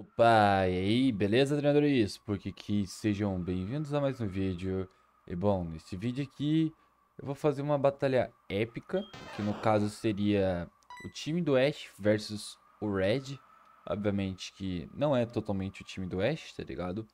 Opa, e aí, beleza, treinadores? Porque que sejam bem-vindos a mais um vídeo. E bom, nesse vídeo aqui eu vou fazer uma batalha épica, que no caso seria o time do Ash versus o Red. Obviamente que não é totalmente o time do Ash, tá ligado?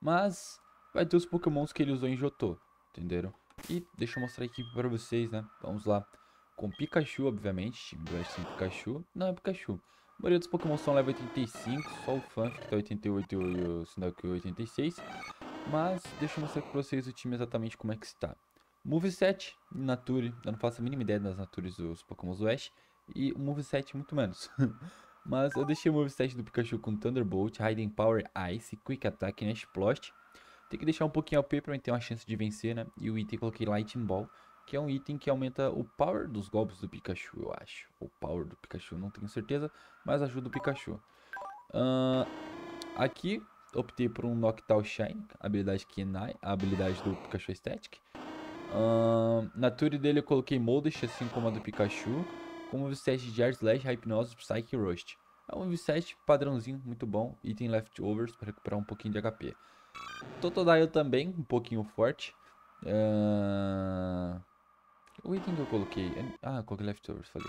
Mas vai ter os pokémons que ele usou em Jotô, entenderam? E deixa eu mostrar aqui pra vocês, né? Vamos lá. Com Pikachu, obviamente, time do Ash sem Pikachu. Não é Pikachu. A maioria dos Pokémon são level 85, só o Fanf que tá 88 e o Sinnoh 86. Mas deixa eu mostrar pra vocês o time exatamente como é que está. Moveset, Nature, eu não faço a mínima ideia das Natures dos Pokémon do Ash. E o Moveset muito menos. Mas eu deixei o moveset do Pikachu com Thunderbolt, Hiding Power, Ice, Quick Attack e Exploit. Tem que deixar um pouquinho OP pra ter uma chance de vencer, né? E o item coloquei Lightning Ball, que é um item que aumenta o power dos golpes do Pikachu, eu acho. O power do Pikachu, não tenho certeza, mas ajuda o Pikachu. Uh, aqui, optei por um Noctowl Shine, habilidade Kenai, a habilidade do Pikachu Static. Uh, na tour dele eu coloquei Moldish, assim como a do Pikachu. Com o set de Jar Slash, Hypnose, Psyche e Rust. É um set padrãozinho, muito bom. Item Leftovers para recuperar um pouquinho de HP. Totodile também, um pouquinho forte. O item que eu coloquei... Ah, coloquei Leftovers, falei.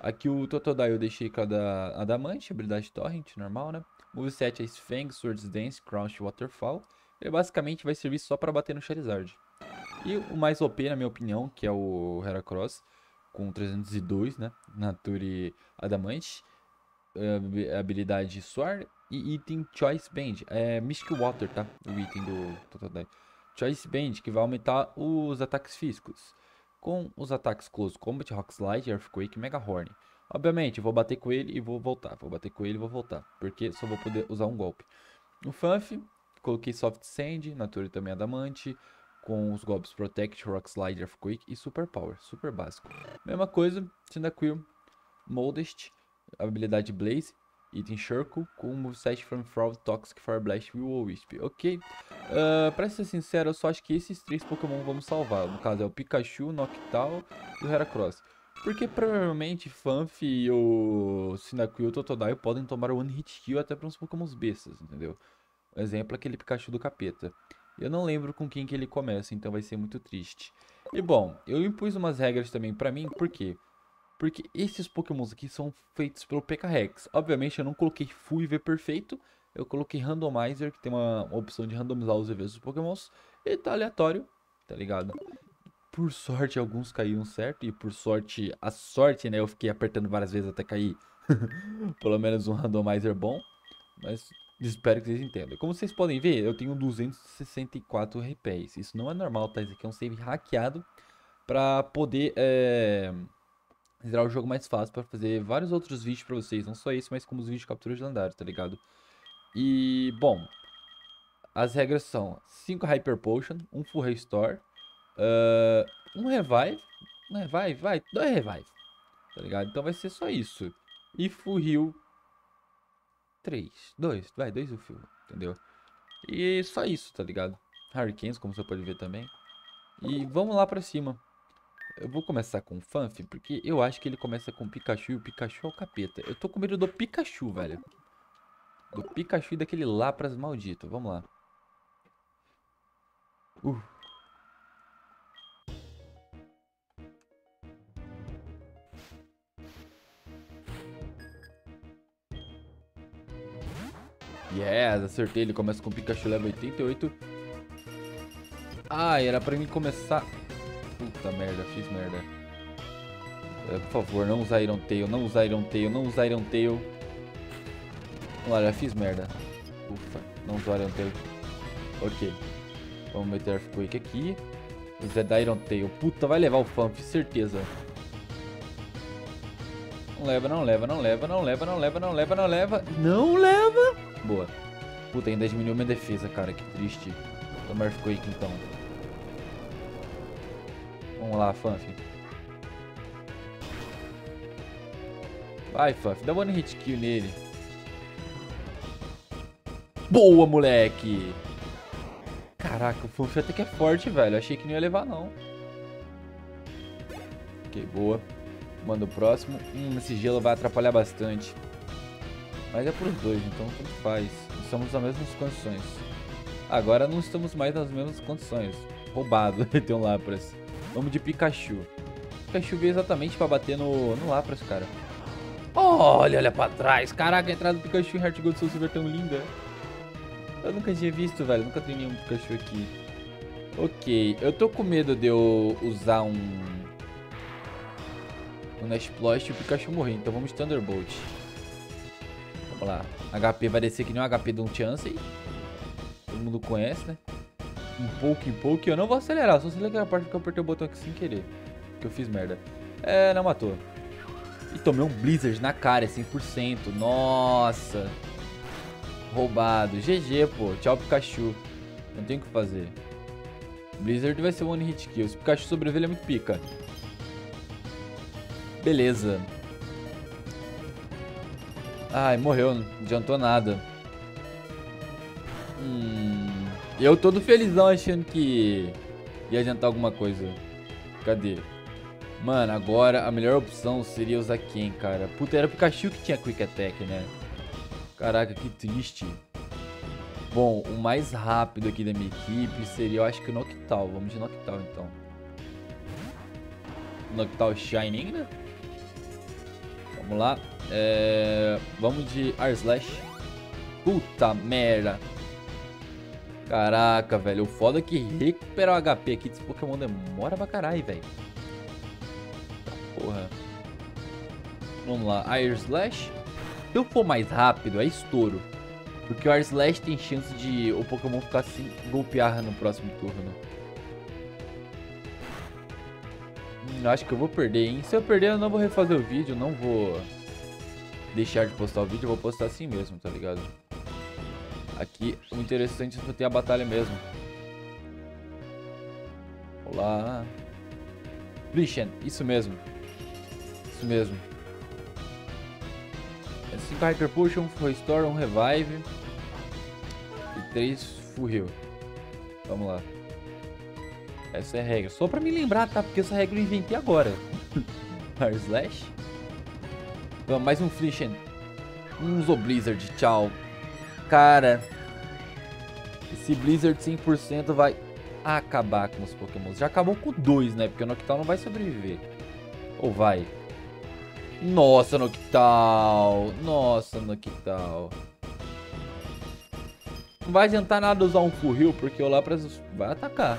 Aqui o Totodile eu deixei da Adamante, habilidade Torrent, normal, né? Moveset é Fang, Swords Dance, Crouch Waterfall. Ele basicamente vai servir só para bater no Charizard. E o mais OP, na minha opinião, que é o Heracross, com 302, né? Nature Adamante. Uh, habilidade Soar e item Choice Band. É Mystic Water, tá? O item do Totodile. Choice Band, que vai aumentar os ataques físicos. Com os ataques Close Combat, Rock Slide, Earthquake e Mega Horn. Obviamente, vou bater com ele e vou voltar. Vou bater com ele e vou voltar. Porque só vou poder usar um golpe. No Fanf, coloquei Soft Sand, Nature também Adamante. Com os golpes Protect, Rock Slide, Earthquake e Super Power. Super básico. Mesma coisa, Cyndaquil, Moldest, habilidade Blaze Item Circle com moveset From Fraud, Toxic, Fire Blast e Will Wisp. Ok. Uh, pra ser sincero, eu só acho que esses três Pokémon vamos salvar. No caso é o Pikachu, o Noctowl e o Heracross. Porque provavelmente Fanf e o Cyndaquil e o Totodile podem tomar One Hit Kill até para uns Pokémon bestas, entendeu? Um exemplo é aquele Pikachu do capeta. Eu não lembro com quem que ele começa, então vai ser muito triste. E bom, eu impus umas regras também pra mim, por quê? Porque esses pokémons aqui são feitos pelo PKRex. Obviamente eu não coloquei Full IV perfeito. Eu coloquei Randomizer, que tem uma opção de randomizar os EVs dos pokémons. E tá aleatório, tá ligado? Por sorte alguns caíram certo. E por sorte, a sorte, né? Eu fiquei apertando várias vezes até cair. Pelo menos um randomizer bom. Mas espero que vocês entendam. Como vocês podem ver, eu tenho 264 repés. Isso não é normal, tá? Isso aqui é um save hackeado. Pra poder... É zerar o jogo mais fácil para fazer vários outros vídeos para vocês, não só esse, mas como os vídeos de captura de lendário, tá ligado? E, bom, as regras são 5 Hyper Potion, um Full Restore, uh, um Revive, um Revive, vai, dois Revive, tá ligado? Então vai ser só isso. E Full Heal 3, 2, vai, 2 o Full, entendeu? E só isso, tá ligado? Hurricanes, como você pode ver também. E vamos lá pra cima. Eu vou começar com o Fanf, porque eu acho que ele começa com o Pikachu e o Pikachu é o capeta. Eu tô com medo do Pikachu, velho. Do Pikachu e daquele Lapras maldito. Vamos lá. Uh. Yes, acertei. Ele começa com o Pikachu level 88. Ah, era pra mim começar... Puta merda, fiz merda. É, por favor, não usar Iron Tail, não usar Iron Tail, não usar Iron Tail. Vamos lá, já fiz merda. Ufa, não usar Iron Tail. Ok. Vamos meter Earthquake aqui. Zé da Iron Tail. Puta, vai levar o Fump, certeza. Não leva, não leva, não leva, não leva, não leva, não leva, não leva. Não leva! Boa. Puta, ainda diminuiu minha defesa, cara. Que triste. Toma Earthquake, então. Vamos lá, Fanf. Vai, Fanf. Dá one hit kill nele. Boa, moleque! Caraca, o Fanf até que é forte, velho. Achei que não ia levar, não. Ok, boa. Manda o próximo. Hum, esse gelo vai atrapalhar bastante. Mas é pros dois, então tanto faz. Estamos nas mesmas condições. Agora não estamos mais nas mesmas condições. Roubado, tem um Lapras. Vamos de Pikachu. Pikachu veio exatamente pra bater no, no Lapras, cara. Olha, olha pra trás. Caraca, a entrada do Pikachu em Heart Gold Soul Silver é tão linda. Eu nunca tinha visto, velho. Nunca treinei um Pikachu aqui. Ok, eu tô com medo de eu usar um... Um Nashplosh e o Pikachu morrer. Então vamos de Thunderbolt. Vamos lá. HP vai descer que nem um HP de um Chansey. Todo mundo conhece, né? Um pouco em pouco. Eu não vou acelerar. Só acelerar a parte que eu apertei o botão aqui sem querer. Que eu fiz merda. É, não matou. E tomei um Blizzard na cara, é 100%. Nossa. Roubado. GG, pô. Tchau, Pikachu. Não tem o que fazer. Blizzard vai ser one hit kill. Se Pikachu sobreviver, ele é muito pica. Beleza. Ai, morreu. Não adiantou nada. Hum, eu todo felizão achando que ia adiantar alguma coisa. Cadê? Mano, agora a melhor opção seria usar quem, cara? Puta, era o Pikachu que tinha Quick Attack, né? Caraca, que triste. Bom, o mais rápido aqui da minha equipe seria, eu acho que o Noctowl. Vamos de Noctowl, então. Noctowl Shining, né? Vamos lá. É... Vamos de Arslash. Puta merda. Caraca, velho. O foda é que recuperar o HP aqui desse Pokémon demora pra caralho, velho. Porra. Vamos lá. Air Slash. Se eu for mais rápido, é estouro. Porque o Air Slash tem chance de o Pokémon ficar assim, golpear no próximo turno. Hum, acho que eu vou perder, hein? Se eu perder, eu não vou refazer o vídeo. Não vou deixar de postar o vídeo. Eu vou postar assim mesmo, tá ligado? Aqui, o interessante é ter a batalha mesmo. Olá. Prishen, isso mesmo. Isso mesmo. É 5 Hyper Potion, um Restore, um Revive. E 3 Full Heal. Vamos lá. Essa é a regra. Só pra me lembrar, tá? Porque essa regra eu inventei agora. Fire Slash. Vamos, mais um Flishen. Um Blizzard, tchau. Cara, esse Blizzard 100% vai acabar com os pokémons. Já acabou com dois, né? Porque o Noctowl não vai sobreviver. Ou vai? Nossa, Noctowl. Nossa, Noctowl. Não vai adiantar nada usar um Heal, porque o Lapras vai atacar.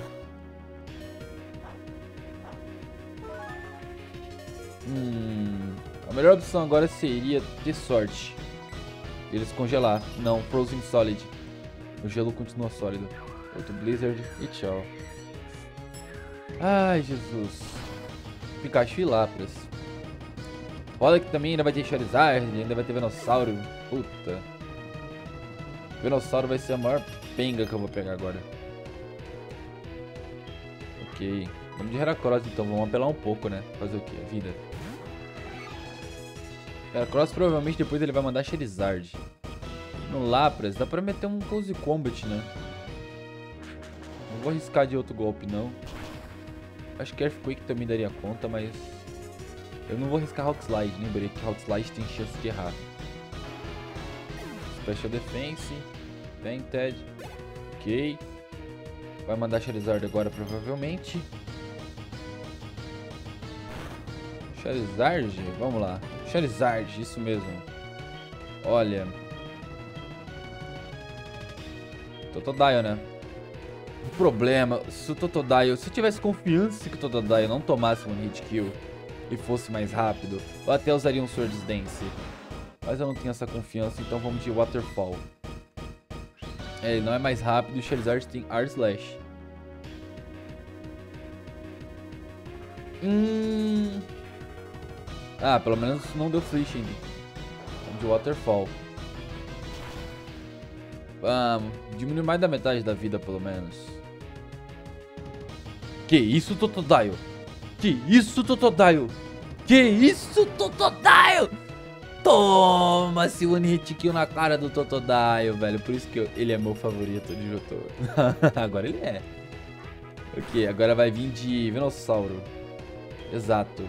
Hum, a melhor opção agora seria ter sorte. Eles congelar. Não, Frozen Solid. O gelo continua sólido. Outro Blizzard e tchau. Ai, Jesus. Pikachu e Lapras. Olha que também ainda vai ter Charizard, ainda vai ter Venossauro. Puta. Venossauro vai ser a maior penga que eu vou pegar agora. Ok. Vamos de Heracross então, vamos apelar um pouco, né? Fazer o que? A vida. Heracross provavelmente depois ele vai mandar Charizard. No Lapras dá pra meter um Close Combat, né? Não vou arriscar de outro golpe, não. Acho que Earthquake também daria conta, mas... Eu não vou arriscar Rock Slide. Lembrei que Rock Slide tem chance de errar. Special Defense. Vented. Ok. Vai mandar Charizard agora, provavelmente. Charizard? Vamos lá. Charizard, isso mesmo. Olha. Totodile, né? O problema, se o Totodile... Se eu tivesse confiança que o Totodile não tomasse um hit kill e fosse mais rápido, eu até usaria um Swords Dance. Mas eu não tenho essa confiança, então vamos de Waterfall. É, ele não é mais rápido e Charizard tem Air Slash. Hum... Ah, pelo menos não deu Fishing. De Waterfall. Vamos, diminuir mais da metade da vida, pelo menos. Que isso, Totodile? Que isso, Totodile? Que isso, Totodile? Toma-se o one hit kill na cara do Totodile, velho. Por isso que eu, ele é meu favorito de Jotô. agora ele é. Ok, agora vai vir de Venossauro. Exato.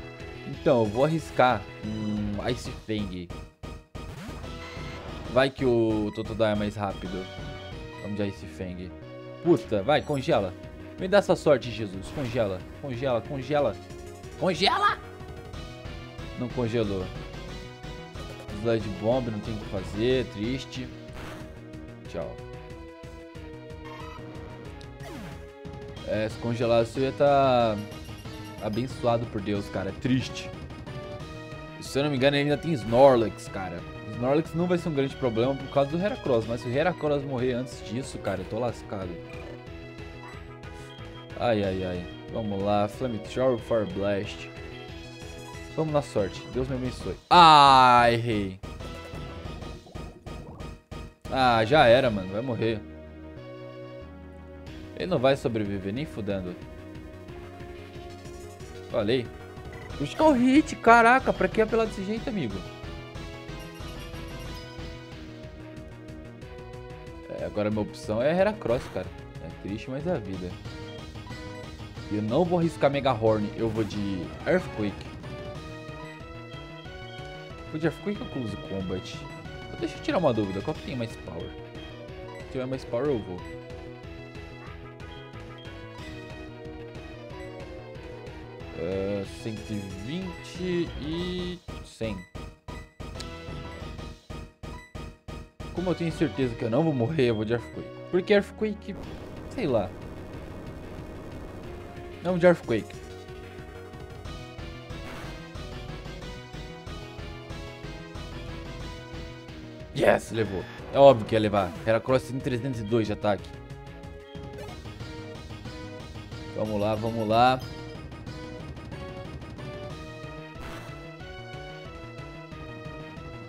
Então, eu vou arriscar um Ice Fang. Vai que o Totodile é mais rápido. Vamos de Ice Fang. Puta, vai, congela. Me dá essa sorte, Jesus. Congela, congela, congela. Congela! Não congelou. Slide Bomb, não tem o que fazer, triste. Tchau. É, se congelasse eu ia estar tá abençoado por Deus, cara. É triste. Se eu não me engano, ele ainda tem Snorlax, cara. Snorlax não vai ser um grande problema por causa do Heracross, mas se o Heracross morrer antes disso, cara, eu tô lascado. Ai, ai, ai. Vamos lá, Flamethrower, Fire Blast. Vamos na sorte. Deus me abençoe. Ah, errei. Ah, já era, mano. Vai morrer. Ele não vai sobreviver, nem fudendo. Falei. Buscar o hit, caraca. Pra que apelar desse jeito, amigo? É, agora minha opção é Heracross, cara. É triste, mas é a vida. Eu não vou arriscar Mega Horn. Eu vou de Earthquake. Vou de Earthquake ou Close Combat? Deixa eu tirar uma dúvida. Qual que tem mais power? Se tiver mais power, eu vou. Uh, 120 e 100. Como eu tenho certeza que eu não vou morrer, eu vou de Earthquake. Porque Earthquake, sei lá. Não de Earthquake. Yes, levou. É óbvio que ia levar. Heracross em 302 de ataque. Vamos lá, vamos lá.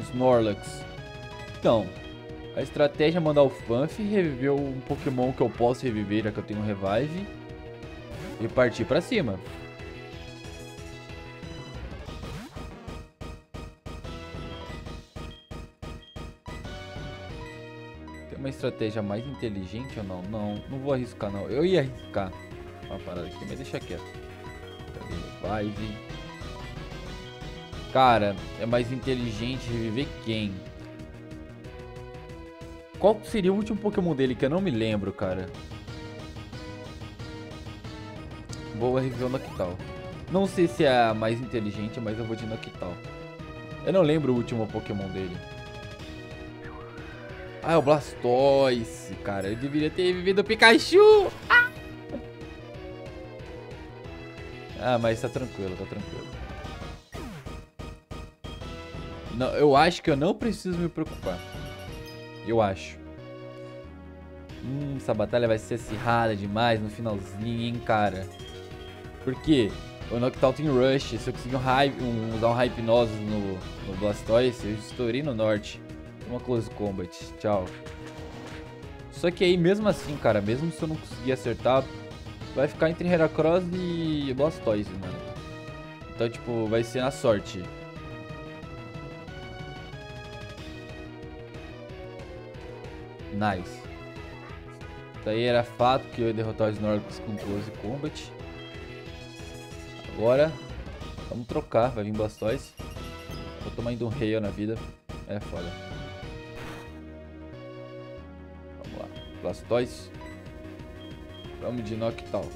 Snorlax. Então, a estratégia é mandar o Fanf, reviver um Pokémon que eu posso reviver, já que eu tenho um Revive. E partir pra cima. Tem uma estratégia mais inteligente ou não? Não, não vou arriscar não. Eu ia arriscar uma parada aqui, mas deixa quieto. Revive. Cara, é mais inteligente reviver quem? Qual seria o último Pokémon dele que eu não me lembro, cara? Vou reviver o Noctowl. Não sei se é a mais inteligente, mas eu vou de Noctowl. Eu não lembro o último Pokémon dele. Ah, é o Blastoise, cara. Eu deveria ter vivido o Pikachu. Ah! ah, mas tá tranquilo, tá tranquilo. Não, eu acho que eu não preciso me preocupar. Eu acho. Hum, essa batalha vai ser acirrada demais no finalzinho, hein, cara. Porque o Noctowl tem Rush, se eu conseguir um hype, um, usar um Hypnose no, no Blastoise, eu estourei no norte. Uma Close Combat, tchau. Só que aí, mesmo assim, cara, mesmo se eu não conseguir acertar, vai ficar entre Heracross e Blastoise, mano. Então, tipo, vai ser na sorte. Nice. Daí era fato que eu ia derrotar os Snorlax com Close Combat. Agora, vamos trocar. Vai vir Blastoise. Vou tomar indo um Rail na vida. É foda. Vamos lá. Blastoise. Vamos de Noctowl.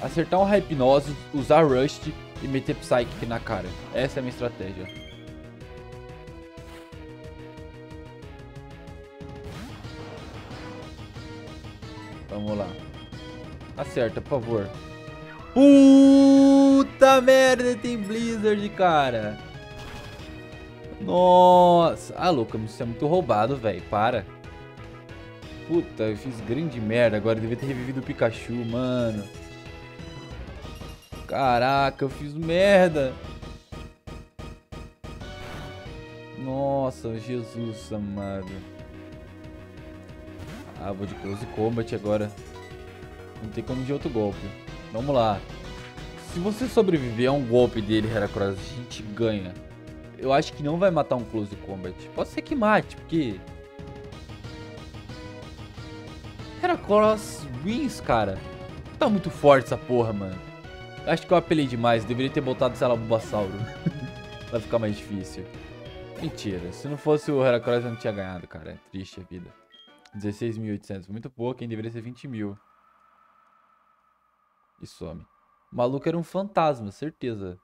Acertar um Hypnose, usar Rust e meter Psychic na cara. Essa é a minha estratégia. Vamos lá. Acerta, por favor. Puta merda, tem Blizzard, cara. Nossa. Ah, louco, isso é muito roubado, velho. Para. Puta, eu fiz grande merda agora. Eu devia ter revivido o Pikachu, mano. Caraca, eu fiz merda. Nossa, Jesus amado. Ah, vou de Close Combat agora. Não tem como de outro golpe. Vamos lá. Se você sobreviver a um golpe dele, Heracross, a gente ganha. Eu acho que não vai matar um Close Combat. Pode ser que mate, porque... Heracross wins, cara. Tá muito forte essa porra, mano. Acho que eu apelei demais. Deveria ter botado, sei lá, Bulbasauro. vai ficar mais difícil. Mentira, se não fosse o Heracross eu não tinha ganhado, cara. É triste a vida. 16.800, muito pouco, quem deveria ser 20 mil. E some. O maluco era um fantasma, certeza.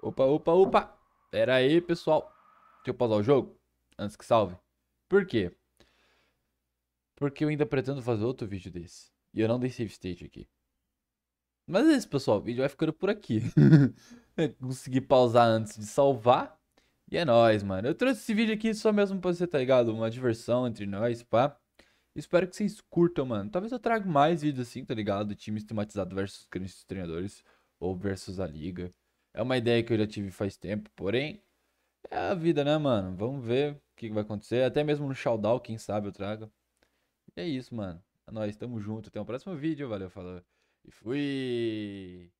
Opa, opa, opa. Pera aí, pessoal. Deixa eu pausar o jogo antes que salve. Por quê? Porque eu ainda pretendo fazer outro vídeo desse. E eu não dei save state aqui. Mas é isso, pessoal. O vídeo vai ficando por aqui. Consegui pausar antes de salvar. E é nóis, mano. Eu trouxe esse vídeo aqui só mesmo pra você, tá ligado? Uma diversão entre nós, pá. Espero que vocês curtam, mano. Talvez eu traga mais vídeos assim, tá ligado? Time estigmatizado versus grandes treinadores. Ou versus a liga. É uma ideia que eu já tive faz tempo, porém... É a vida, né, mano? Vamos ver o que vai acontecer. Até mesmo no Showdown, quem sabe eu trago. E é isso, mano. É nóis, tamo junto. Até o próximo vídeo. Valeu, falou. E fui!